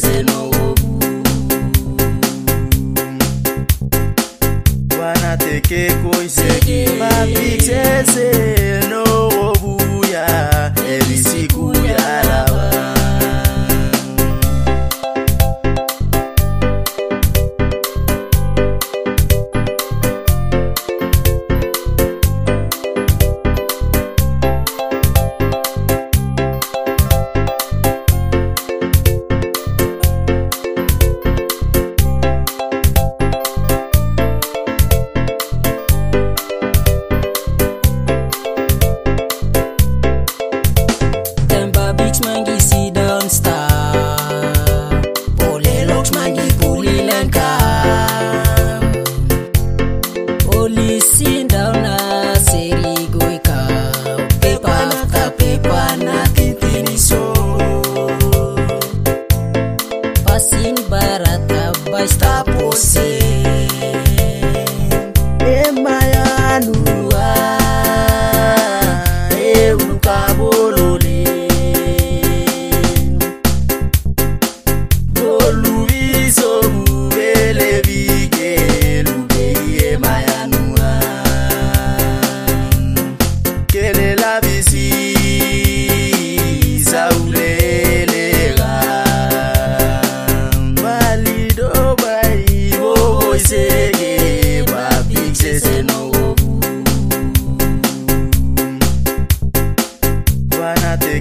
se no. Wana teke koiseki mapikse se no obuya Elisi kuyala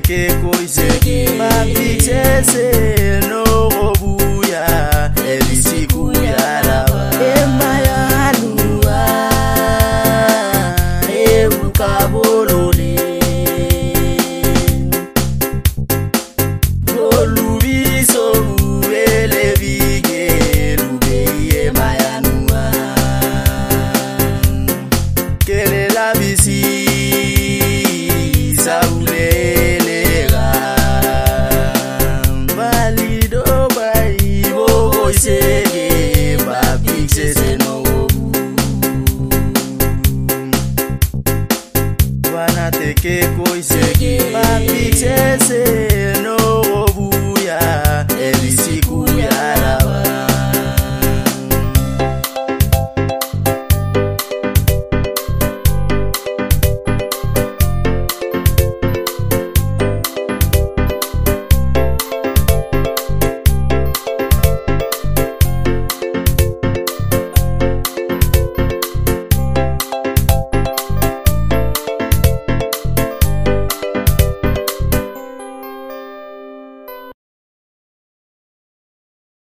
que conseguir, mas fixe ser. Yeah.